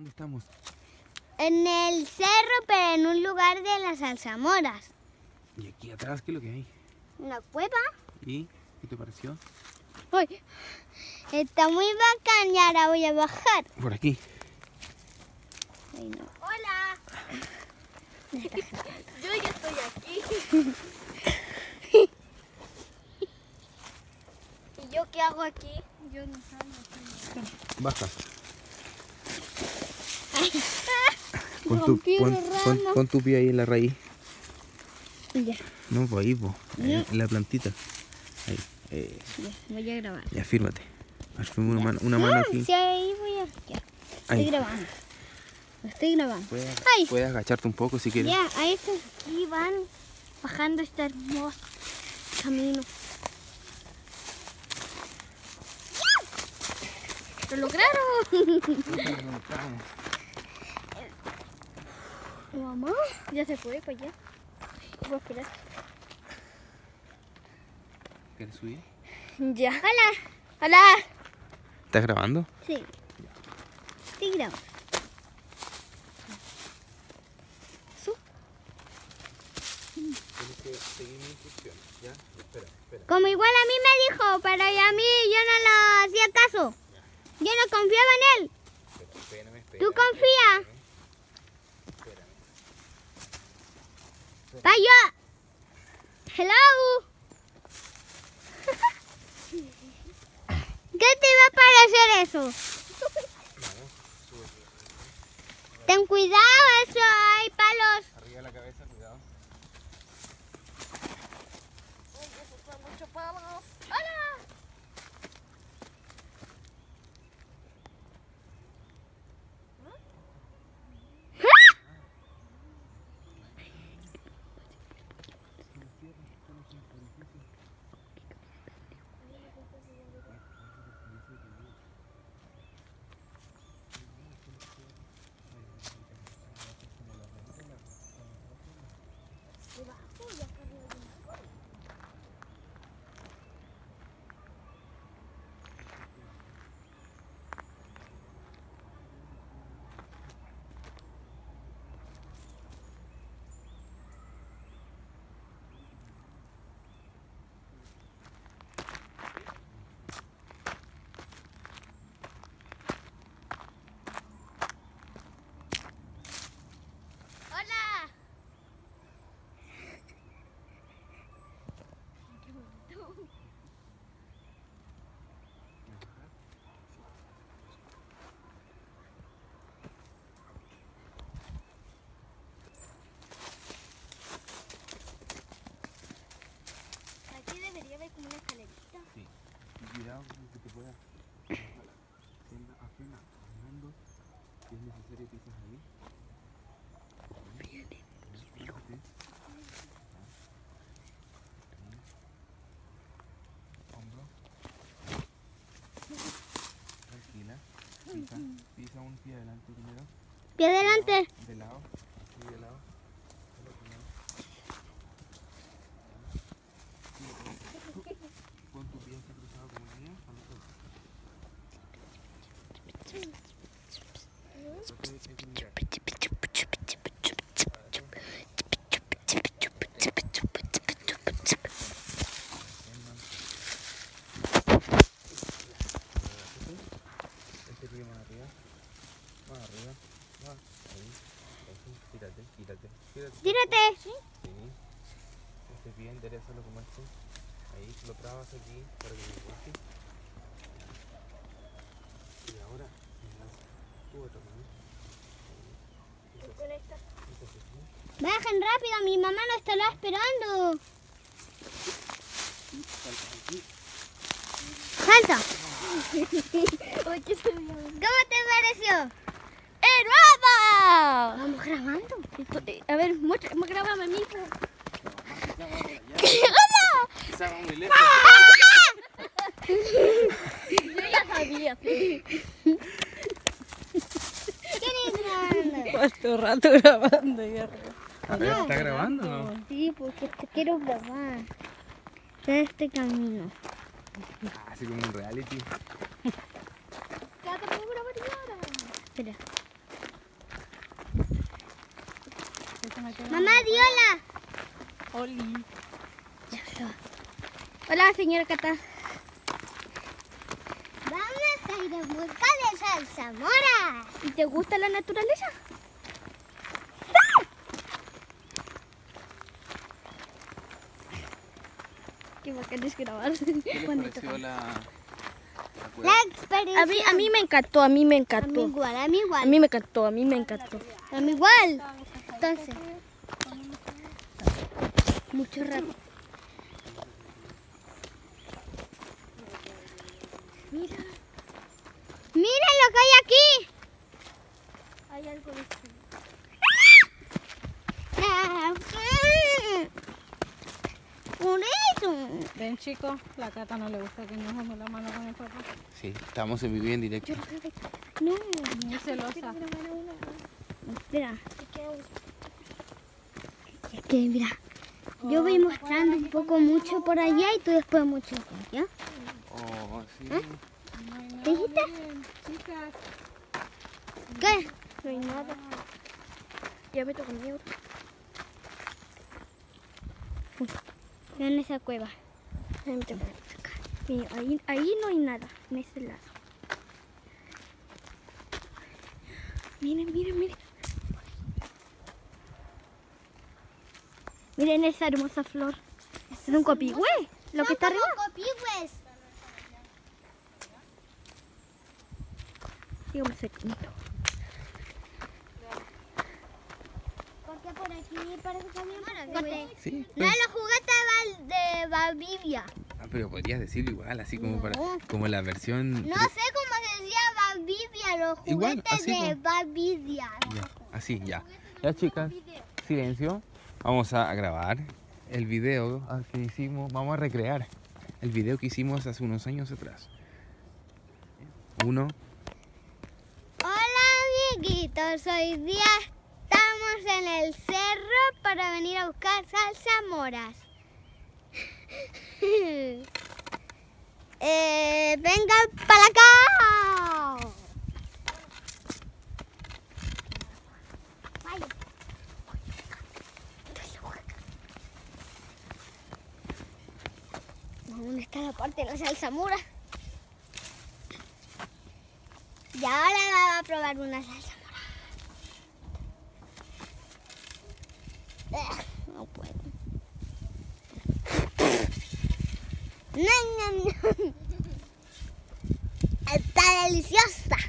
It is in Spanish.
¿Dónde estamos? En el cerro, pero en un lugar de las alzamoras. ¿Y aquí atrás qué es lo que hay? Una cueva. ¿Y qué te pareció? Uy, está muy bacán y ahora voy a bajar. Por aquí. Ay, no. Hola. Yo ya estoy aquí. ¿Y yo qué hago aquí? Yo no sé. Baja. Pon tu, pon, una pon- rama. pon tu pie ahí en la raíz. Ya, No, pues ahí, pues. ahí, En la plantita. Ahí. Eh, ya, voy a grabar. ya, fírmate. Una mano, una mano Ah, aquí. sí, ahí voy a... Ya, estoy Ahí. grabando. Estoy grabando. Puedes, Ay. puedes agacharte un poco si quieres. Ya, ahí está. Aquí van bajando este hermoso camino. ¡Lo lograron! Mamá, Ya se fue para allá. Voy a esperar. ¿Quieres subir? Ya. hola. ¡Hola! ¿Estás grabando? Sí. Sí, grabo. Su- Tienes que seguir mi instrucción. ¿Ya? Espera, espera. Como igual a mí me dijo, pero y a mí yo no lo hacía caso. Yo no confiaba en él. Espérame, espérame. ¿Tú confías? Pa yo. Hello. ¿Qué te va a parecer eso? Ten cuidado, eso hay palos. Arriba la cabeza, cuidado. mucho palos. Hola. Aquí debería haber como una escalerita. Sí. Y cuidado con que te pueda. Siendo afina, caminando. Necesario pisas ahí. Viene. Hombro. Tranquila. Pisa, pisa un pie adelante primero. Pie adelante. De lado. Sí, de lado. Solo primero. Pon tu pie así cruzado como el mío. con otro. Trata de equilibrar. Este pie más arriba. Más arriba. Más. Ahí. Eso. Tírate, tírate. Tírate. Sí. Este pie enderezalo como este. Ahí lo trabas aquí para que me guste. Y ahora me das tu otra mano. Bajen rápido, mi mamá no estará esperando. Salta. ¿Cómo te pareció? ¡Hermana! Vamos grabando. A ver, muestra, grabame a mí. Quizá va muy lejos. Yo ya sabía. ¿Quién es grabando? ¿Cuánto rato grabando ya? A ver, ¿está grabando no? Sí, porque te quiero grabar. De este camino. Ah, Así como un reality. Ya te puedo grabar ahora. Espera. Mamá, di hola. Oli. Hola, señora Cata. Vamos a ir en busca de salsamora. ¿Y te gusta la naturaleza? Qué bacán es grabar. ¿Qué pareció la, la experiencia. A mí, a mí me encantó, a mí me A mí encantó. igual, a mí A igual. mí me encantó, a mí me encantó. A mí igual. Entonces. Mucho rato. Mira. Miren lo que hay aquí. Hay algo de. Por eso. Ven chicos, la cata no le gusta que nos demos la mano con el papá. Sí, estamos en vivo en directo. No. Muy celosa. Espera. Es que mira. Yo voy mostrando un poco mucho por allá y tú después mucho acá, ¿ya? Oh, sí. ¿Te dijiste? Chicas. ¿Qué? No hay nada. Ya me tocó miedo. En esa cueva. Ahí me tocó acá. Mira, ahí, ahí no hay nada. En ese lado. Miren, miren, miren. Miren esa hermosa flor. Es un copihue. Lo que está arriba. cerquito. Porque por aquí parece que había Sí. No, los juguetes de, Val- de Valdivia. Ah, pero podrías decirlo igual, así como para como la versión. No sé cómo se decía Valdivia, los Igual, juguetes así de como- Valdivia. Así, ya. Ya, chicas, silencio. Vamos a grabar el video ah, que hicimos. Vamos a recrear el video que hicimos hace unos años atrás. Uno. Hola amiguitos, hoy día estamos en el cerro para venir a buscar salsamoras. eh, vengan para ¿Dónde está la parte la salsamora? Y ahora va a probar una salsa morada. Ugh, No puedo. Nam, nam, nam. Está deliciosa.